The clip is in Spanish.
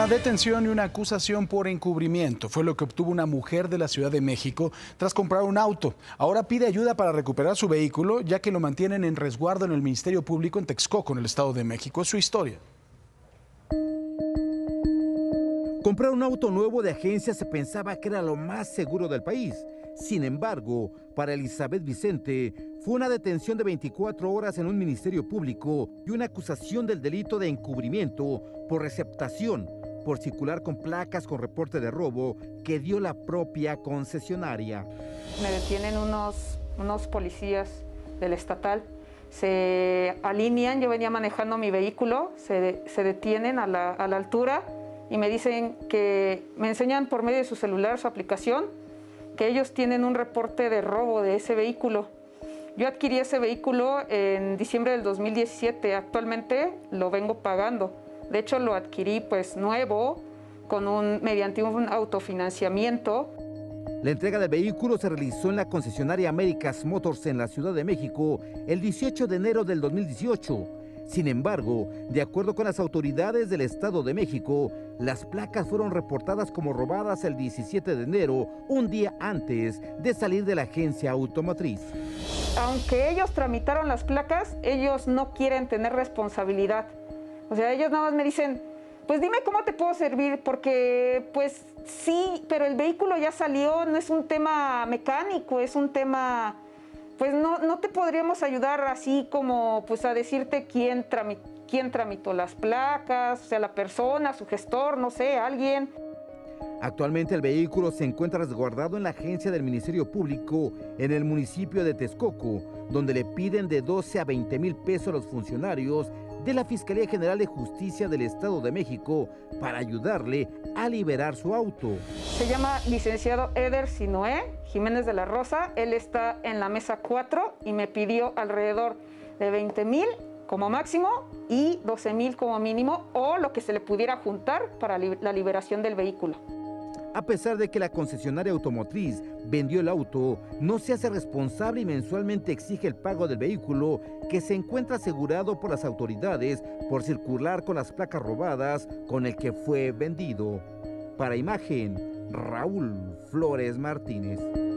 Una detención y una acusación por encubrimiento fue lo que obtuvo una mujer de la Ciudad de México tras comprar un auto. Ahora pide ayuda para recuperar su vehículo, ya que lo mantienen en resguardo en el Ministerio Público en Texcoco, en el Estado de México. Es su historia. Comprar un auto nuevo de agencia se pensaba que era lo más seguro del país. Sin embargo, para Elizabeth Vicente fue una detención de 24 horas en un ministerio público y una acusación del delito de encubrimiento por receptación por circular con placas con reporte de robo que dio la propia concesionaria. Me detienen unos, unos policías del estatal, se alinean, yo venía manejando mi vehículo, se, se detienen a la, a la altura y me dicen que me enseñan por medio de su celular su aplicación que ellos tienen un reporte de robo de ese vehículo. Yo adquirí ese vehículo en diciembre del 2017, actualmente lo vengo pagando. De hecho lo adquirí pues nuevo con un mediante un autofinanciamiento. La entrega del vehículo se realizó en la concesionaria Americas Motors en la Ciudad de México el 18 de enero del 2018. Sin embargo, de acuerdo con las autoridades del Estado de México, las placas fueron reportadas como robadas el 17 de enero, un día antes de salir de la agencia automotriz. Aunque ellos tramitaron las placas, ellos no quieren tener responsabilidad. O sea, ellos nada más me dicen, pues dime cómo te puedo servir, porque pues sí, pero el vehículo ya salió, no es un tema mecánico, es un tema pues no, no te podríamos ayudar así como pues a decirte quién, quién tramitó las placas, o sea, la persona, su gestor, no sé, alguien. Actualmente el vehículo se encuentra resguardado en la agencia del Ministerio Público en el municipio de Texcoco, donde le piden de 12 a 20 mil pesos a los funcionarios de la Fiscalía General de Justicia del Estado de México para ayudarle a liberar su auto. Se llama licenciado Eder Sinoé Jiménez de la Rosa. Él está en la mesa 4 y me pidió alrededor de 20 mil como máximo y 12 mil como mínimo o lo que se le pudiera juntar para la liberación del vehículo. A pesar de que la concesionaria automotriz vendió el auto, no se hace responsable y mensualmente exige el pago del vehículo que se encuentra asegurado por las autoridades por circular con las placas robadas con el que fue vendido. Para imagen, Raúl Flores Martínez.